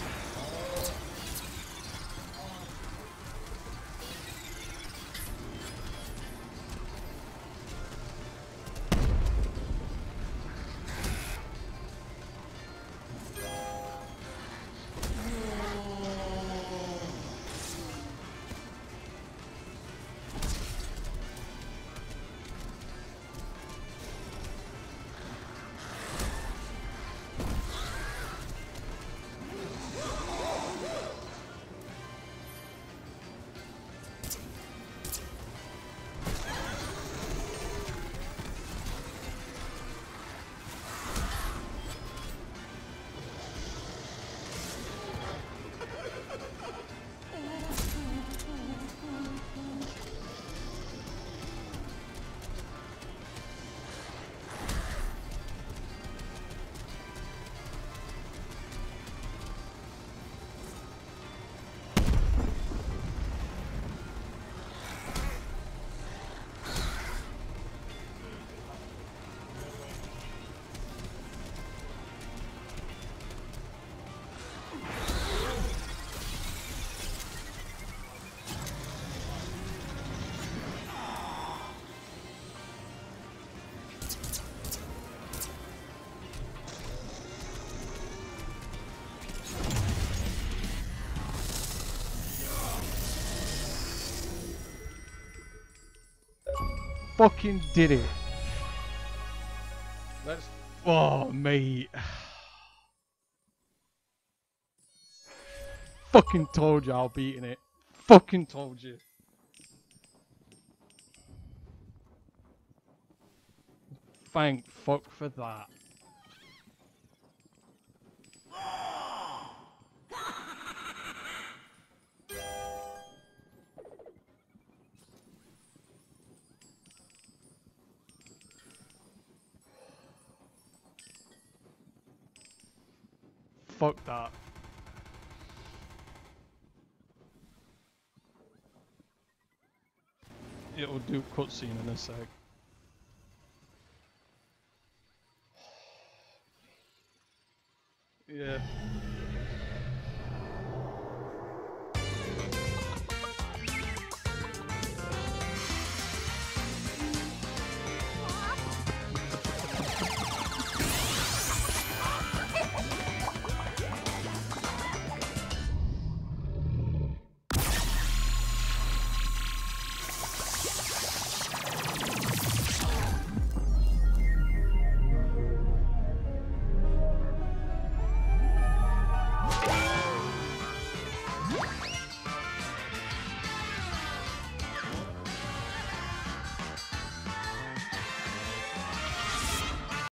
left. Fucking did it. Let's. Oh, mate. fucking told you I'll be beating it. Fucking told you. Thank fuck for that. Fuck that. It'll do cutscene in a sec. Yeah.